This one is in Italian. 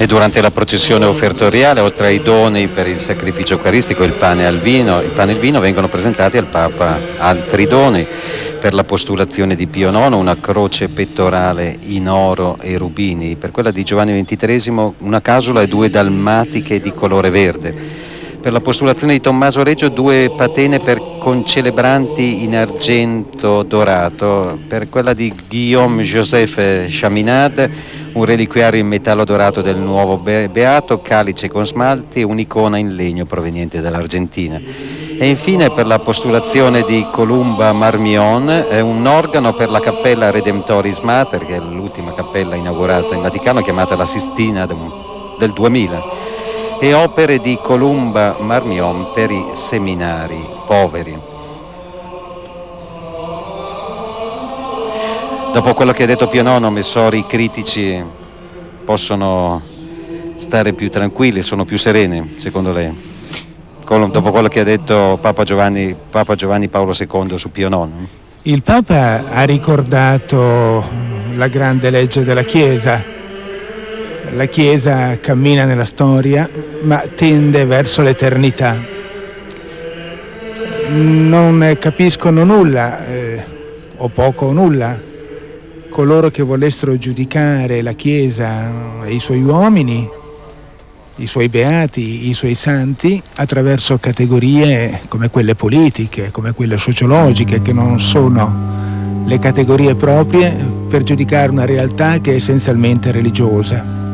E durante la processione offertoriale, oltre ai doni per il sacrificio eucaristico, il pane, il vino, il pane e il vino vengono presentati al Papa altri doni. Per la postulazione di Pio IX, una croce pettorale in oro e rubini, per quella di Giovanni XXIII una casula e due dalmatiche di colore verde. Per la postulazione di Tommaso Reggio due patene per concelebranti in argento dorato, per quella di Guillaume Joseph Chaminade un reliquiario in metallo dorato del nuovo beato, calice con smalti e un'icona in legno proveniente dall'Argentina. E infine per la postulazione di Columba Marmion un organo per la cappella Redemptoris Mater, che è l'ultima cappella inaugurata in Vaticano, chiamata la Sistina del 2000 e opere di Columba Marmion per i seminari poveri. Dopo quello che ha detto Pio IX, Messori, i critici possono stare più tranquilli, sono più sereni, secondo lei? Dopo quello che ha detto Papa Giovanni, Papa Giovanni Paolo II su Pio IX? Il Papa ha ricordato la grande legge della Chiesa, la Chiesa cammina nella storia ma tende verso l'eternità. Non capiscono nulla eh, o poco o nulla coloro che volessero giudicare la Chiesa e i suoi uomini, i suoi beati, i suoi santi attraverso categorie come quelle politiche, come quelle sociologiche, che non sono le categorie proprie per giudicare una realtà che è essenzialmente religiosa.